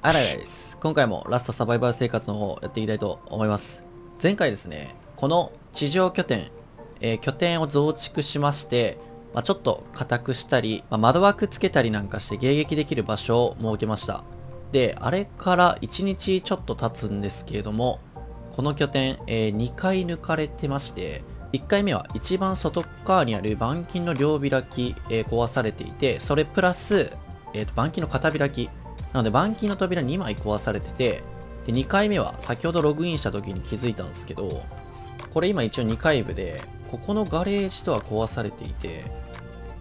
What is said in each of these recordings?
あららです。今回もラストサバイバル生活の方やっていきたいと思います。前回ですね、この地上拠点、えー拠点を増築しまして、まあ、ちょっと固くしたり、まあ、窓枠つけたりなんかして迎撃できる場所を設けました。で、あれから1日ちょっと経つんですけれども、この拠点、え2回抜かれてまして、1回目は一番外側にある板金の両開き、えー壊されていて、それプラス、えーと板金の片開き、なので板金の扉2枚壊されてて、で2回目は先ほどログインした時に気づいたんですけど、これ今一応2階部で、ここのガレージとは壊されていて、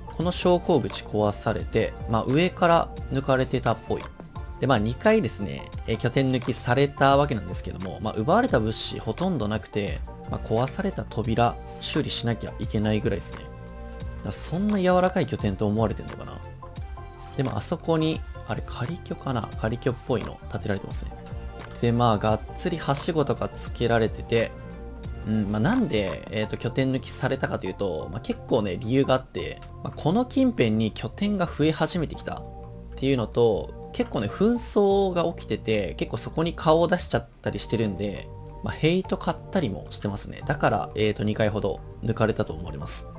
この昇降口壊されて、まあ上から抜かれてたっぽい。で、まあ2回ですね、え拠点抜きされたわけなんですけども、まあ奪われた物資ほとんどなくて、まあ壊された扉修理しなきゃいけないぐらいですね。そんな柔らかい拠点と思われてんのかなでもあそこに、あれ仮居かな？仮居っぽいの建てられてますね。で、まあがっつりはしごとかつけられてて、うん、まあ、なんで、えっ、と、拠点抜きされたかというと、まあ、結構ね、理由があって、まあ、この近辺に拠点が増え始めてきたっていうのと、結構ね、紛争が起きてて、結構そこに顔を出しちゃったりしてるんで、まあ、ヘイト買ったりもしてますね。だから、えっ、と、2回ほど抜かれたと思われます。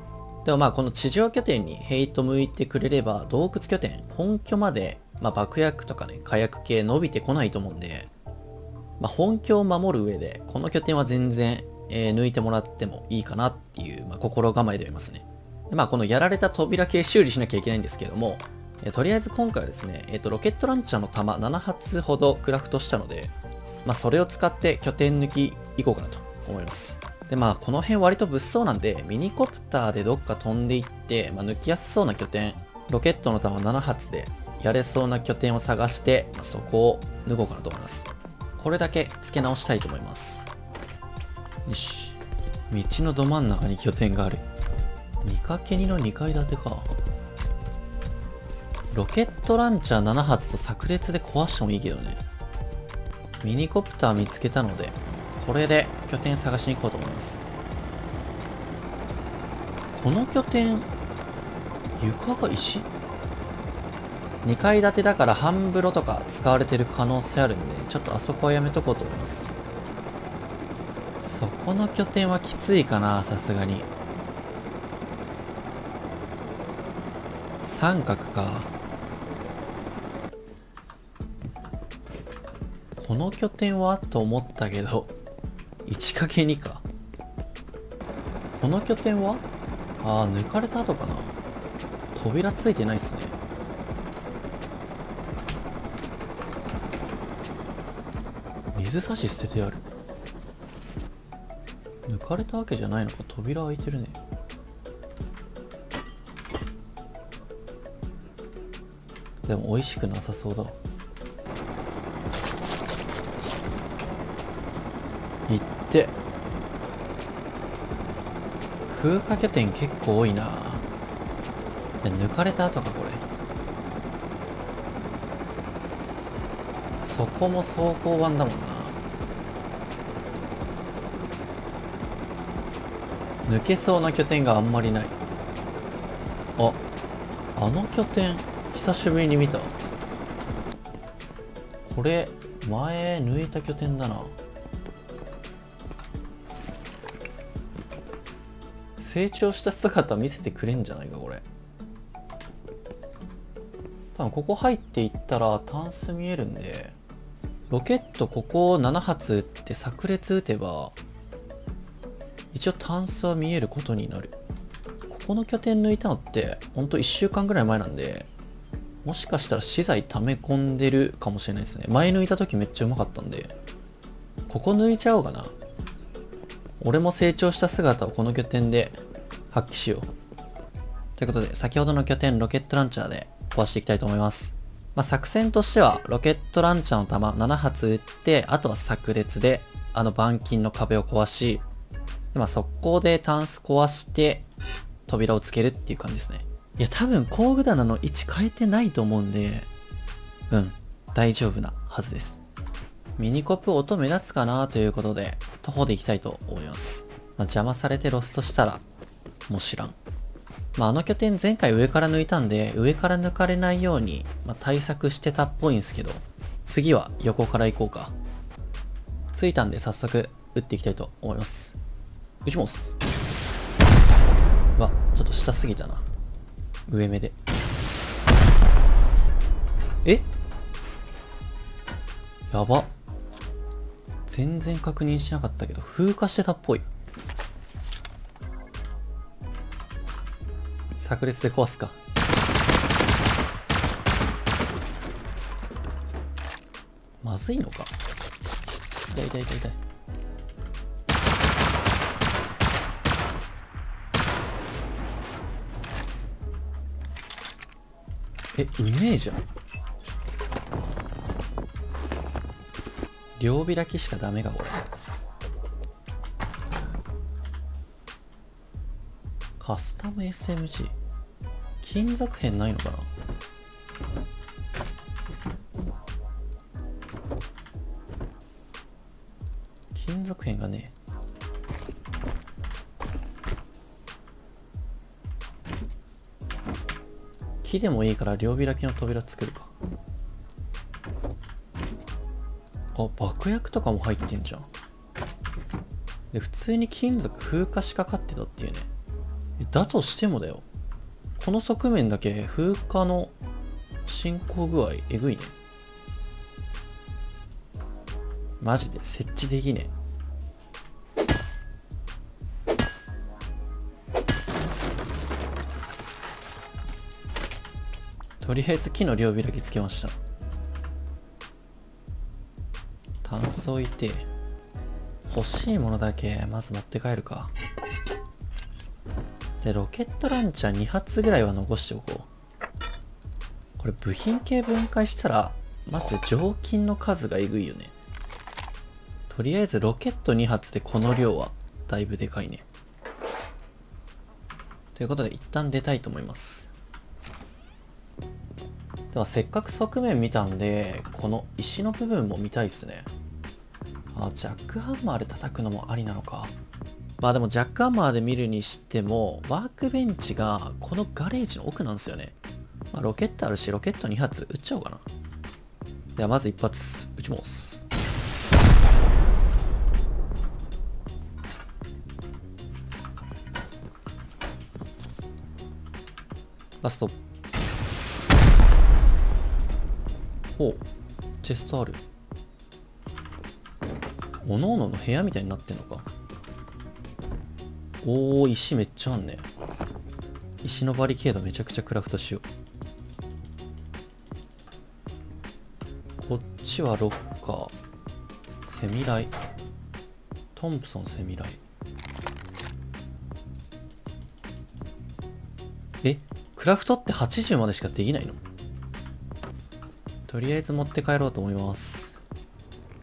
でもまあ、この地上拠点にヘイト向いてくれれば、洞窟拠点、本拠まで、まあ、爆薬とかね、火薬系伸びてこないと思うんで、まあ、本拠を守る上で、この拠点は全然、えー抜いてもらってもいいかなっていう、まあ、心構えでありますね。でまあ、このやられた扉系修理しなきゃいけないんですけども、えーとりあえず今回はですね、えーと、ロケットランチャーの弾7発ほどクラフトしたので、まあ、それを使って拠点抜きいこうかなと思います。で、まあ、この辺割と物騒なんで、ミニコプターでどっか飛んでいって、まあ、抜きやすそうな拠点、ロケットの弾7発でやれそうな拠点を探して、そこを抜こうかなと思います。これだけ付け直したいと思います。よし。道のど真ん中に拠点がある。見かけにの2階建てか。ロケットランチャー7発と炸裂で壊してもいいけどね。ミニコプター見つけたので、これで拠点探しに行こうと思います。この拠点、床が石？?2 階建てだから半風呂とか使われてる可能性あるんで、ちょっとあそこはやめとこうと思います。そこの拠点はきついかな、さすがに。三角か。この拠点は？と思ったけど、1×2 か。この拠点は？ああ、抜かれた後かな。扉ついてないっすね。水差し捨ててある。抜かれたわけじゃないのか。扉開いてるね。でも美味しくなさそうだ行って。風化拠点結構多いな。で抜かれた後かこれ。そこも走行版だもんな。抜けそうな拠点があんまりない。ああの拠点久しぶりに見た。これ前抜いた拠点だな。成長した姿見せてくれんじゃないかこれ。多分ここ入っていったらタンス見えるんでロケットここを7発撃って炸裂撃てば一応タンスは見えることになる。ここの拠点抜いたのってほんと1週間ぐらい前なんでもしかしたら資材溜め込んでるかもしれないですね。前抜いた時めっちゃうまかったんでここ抜いちゃおうかな。俺も成長した姿をこの拠点で発揮しよう。ということで先ほどの拠点ロケットランチャーで壊していきたいと思います。まあ、作戦としてはロケットランチャーの弾7発撃ってあとは炸裂であの板金の壁を壊しまあ、速攻でタンス壊して扉をつけるっていう感じですね。いや、多分工具棚の位置変えてないと思うんで、うん、大丈夫なはずです。ミニコップ音目立つかなということで、徒歩で行きたいと思います。まあ、邪魔されてロストしたら、もう知らん。まあ、あの拠点前回上から抜いたんで、上から抜かれないように、まあ、対策してたっぽいんですけど、次は横から行こうか。着いたんで早速撃っていきたいと思います。撃ちます。わ、ちょっと下すぎたな。上目で。え？やば。全然確認しなかったけど、風化してたっぽい。炸裂で壊すか。まずいのか痛い痛い痛い痛い。え、うめえじゃん。両開きしかダメか、これ。カスタム SMG。金属片ないのかな？金属片がね木でもいいから両開きの扉作るか。あ爆薬とかも入ってんじゃん。で普通に金属風化しかかってたっていうね。だとしてもだよ。この側面だけ風化の進行具合えぐいね。マジで設置できねえ。とりあえず木の両開きつけました。炭素置いて欲しいものだけまず持って帰るか。でロケットランチャー2発ぐらいは残しておこう。これ部品系分解したらマジで常勤の数がえぐいよね。とりあえずロケット2発でこの量はだいぶでかいね。ということで一旦出たいと思います。ではせっかく側面見たんで、この石の部分も見たいっすね。あ、ジャックハンマーで叩くのもありなのか。まあでもジャックハンマーで見るにしても、ワークベンチがこのガレージの奥なんですよね。まあ、ロケットあるし、ロケット2発撃っちゃおうかな。ではまず一発撃ちます。ラスト。ほう。チェストある。おのおのの部屋みたいになってんのか。おお石めっちゃあんね。石のバリケードめちゃくちゃクラフトしよう。こっちはロッカー。セミライ。トンプソンセミライ。えクラフトって80までしかできないの？とりあえず持って帰ろうと思います。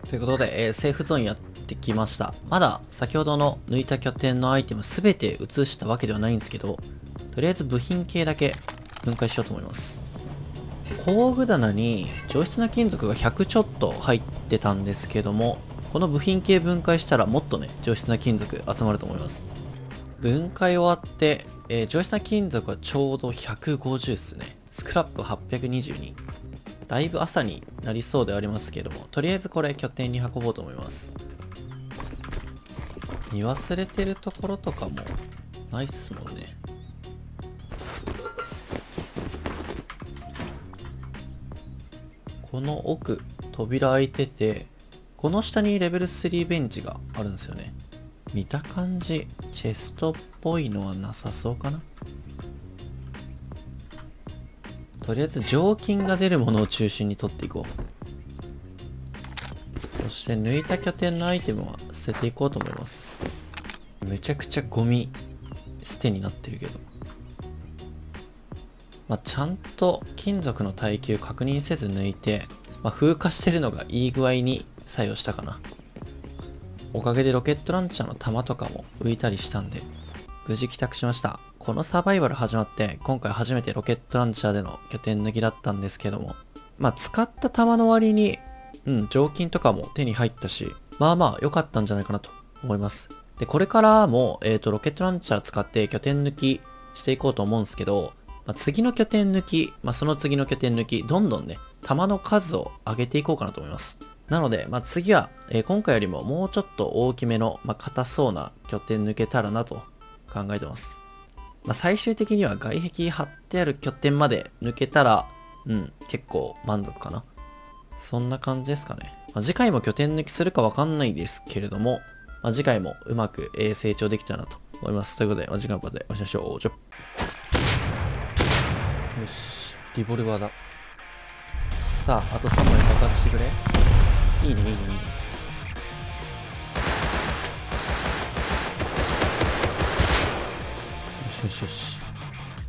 ということで、えー、セーフゾーンやってきました。まだ先ほどの抜いた拠点のアイテム全て移したわけではないんですけど、とりあえず部品系だけ分解しようと思います。工具棚に上質な金属が100ちょっと入ってたんですけども、この部品系分解したらもっとね、上質な金属集まると思います。分解終わって、えー、上質な金属はちょうど150っすね。スクラップ822。だいぶ朝になりそうでありますけども、とりあえずこれ拠点に運ぼうと思います。見忘れてるところとかもないっすもんね。この奥、扉開いてて、この下にレベル3ベンチがあるんですよね。見た感じ、チェストっぽいのはなさそうかな。とりあえず常勤が出るものを中心に取っていこう。そして抜いた拠点のアイテムは捨てていこうと思います。めちゃくちゃゴミ捨てになってるけど。まあ、ちゃんと金属の耐久確認せず抜いて、まあ、風化してるのがいい具合に作用したかな。おかげでロケットランチャーの弾とかも浮いたりしたんで無事帰宅しました。このサバイバル始まって、今回初めてロケットランチャーでの拠点抜きだったんですけども、まあ使った弾の割に、うん、常勤とかも手に入ったし、まあまあ良かったんじゃないかなと思います。で、これからも、えっ、ー、と、ロケットランチャー使って拠点抜きしていこうと思うんですけど、まあ、次の拠点抜き、まあ、その次の拠点抜き、どんどんね、弾の数を上げていこうかなと思います。なので、まあ、次は、えー、今回よりももうちょっと大きめの、まあ、硬そうな拠点抜けたらなと考えてます。まあ、最終的には外壁張ってある拠点まで抜けたら、うん、結構満足かな。そんな感じですかね。まあ、次回も拠点抜きするかわかんないですけれども、まあ、次回もうまく、え、成長できたらなと思います。ということで、まあ、時間までお会いしましょう。よし、リボルバーだ。さあ、あと3枚爆発してくれ。いいね、いいね、いいね。よしよし。